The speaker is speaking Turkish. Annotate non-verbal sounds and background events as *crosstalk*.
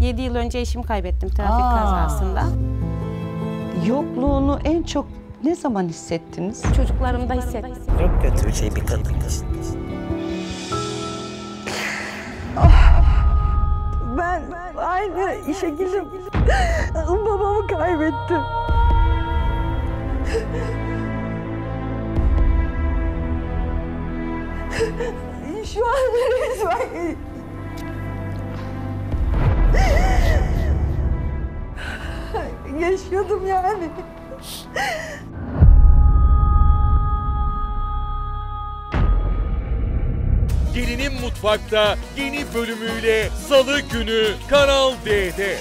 7 yıl önce eşimi kaybettim trafik Aa. kazasında. Yokluğunu en çok ne zaman hissettiniz? Çocuklarımda hissettim. Çok kötü bir şey bir kadın için. Ben aynı şekilde *laughs* babamı kaybettim. Şu an *laughs* resmen yaşıyordum yani. Gelinin Mutfak'ta yeni bölümüyle Salı günü Kanal D'de.